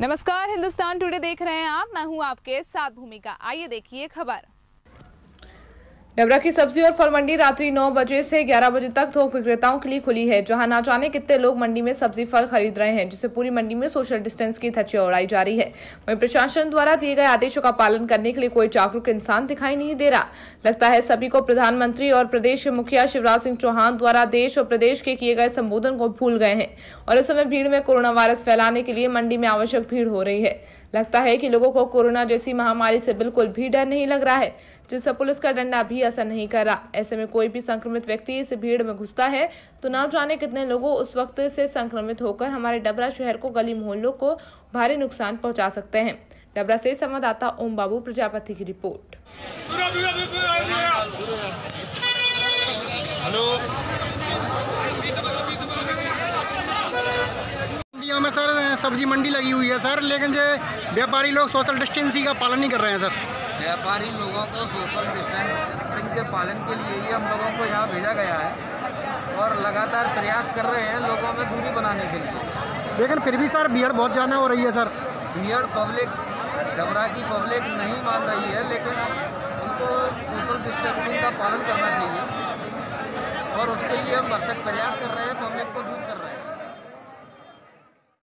नमस्कार, हिंदुस्तान टुडे देख रहे हैं आप। मैं हूँ आपके साथ भूमिका। आइए देखिए खबर। डबरा की सब्ज़ी और फल मंडी रात्रि 9 बजे से 11 बजे तक थोक विक्रेताओं के लिए खुली है, जहाँ ना जाने कितने लोग मंडी में सब्ज़ी, फल खरीद रहे हैं जिससे पूरी मंडी में सोशल डिस्टेंस की धज्जियाँ उड़ाई जा रही है। वहीं प्रशासन द्वारा दिए गए आदेशों का पालन करने के लिए कोई जागरूक इंसान दिखाई नहीं दे रहा। लगता है सभी को प्रधानमंत्री और प्रदेश के मुखिया शिवराज सिंह चौहान द्वारा देश और प्रदेश के किए गए संबोधन को भूल गए हैं और इस समय भीड़ में कोरोना वायरस फैलाने के लिए मंडी में आवश्यक भीड़ हो रही है। लगता है कि लोगों को कोरोना जैसी महामारी से बिल्कुल भी डर नहीं लग रहा है, जिससे पुलिस का डंडा भी असर नहीं कर रहा। ऐसे में कोई भी संक्रमित व्यक्ति इस भीड़ में घुसता है तो ना जाने कितने लोगों उस वक्त से संक्रमित होकर हमारे डबरा शहर को गली मोहल्लों को भारी नुकसान पहुँचा सकते हैं। डबरा से संवाददाता ओम बाबू प्रजापति की रिपोर्ट। मंडियों में सर सब्ज़ी मंडी लगी हुई है सर लेकिन जो व्यापारी लोग सोशल डिस्टेंसिंग का पालन नहीं कर रहे हैं सर। व्यापारी लोगों को सोशल डिस्टेंसिंग के पालन के लिए ही हम लोगों को यहाँ भेजा गया है और लगातार प्रयास कर रहे हैं लोगों में दूरी बनाने के लिए। लेकिन फिर भी सर भीड़ बहुत ज़्यादा हो रही है सर। भीड़ पब्लिक डबरा की पब्लिक नहीं मान रही है लेकिन उनको सोशल डिस्टेंसिंग का पालन करना चाहिए। और उसके लिए हम भरसक प्रयास कर रहे हैं पब्लिक कर रहे हैं